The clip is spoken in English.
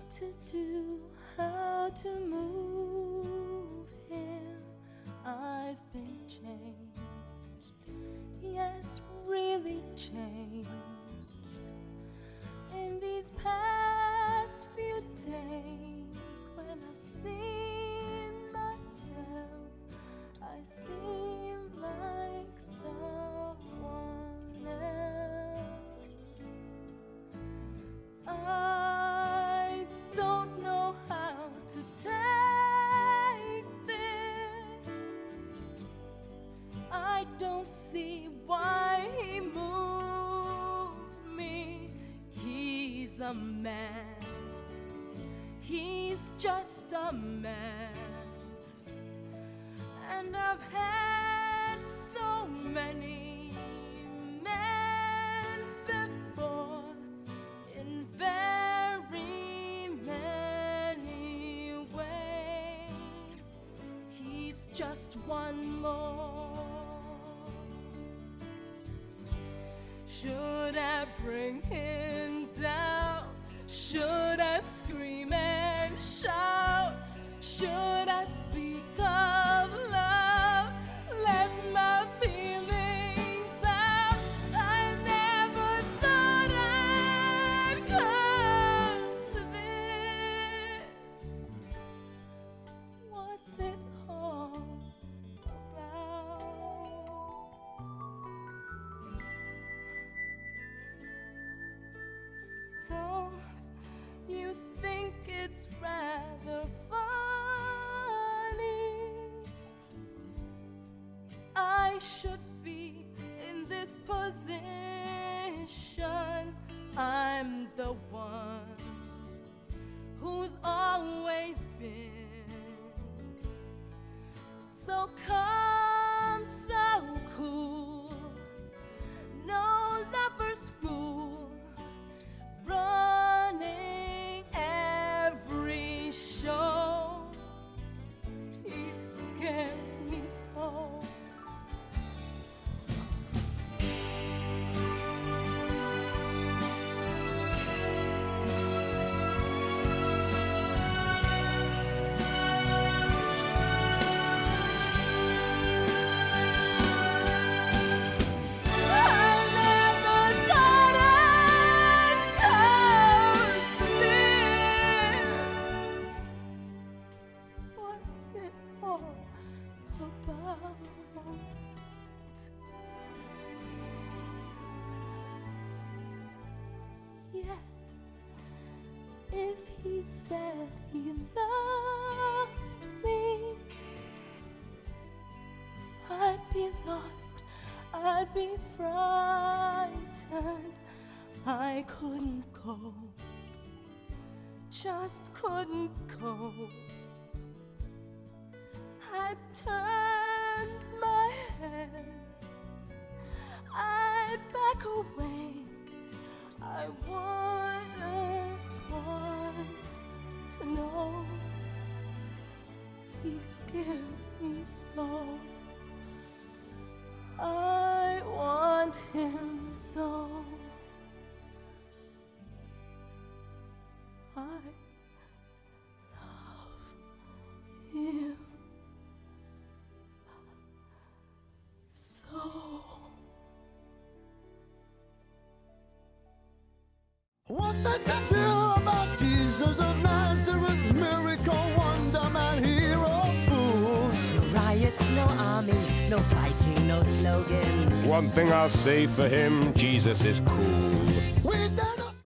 what to do, how to move him. I've been changed, yes, really changed. In these past a man. He's just a man. And I've had so many men before in very many ways. He's just one more. Should I bring him Don't you think it's rather funny? I should be in this position. I'm the one who's always been so calm, said he loved me, I'd be lost, I'd be frightened. I couldn't go, just couldn't go. I'd turned my head, I'd back away. I wouldn't He scares me so. I want him no fighting, no slogans. One thing I'll say for him Jesus is cool.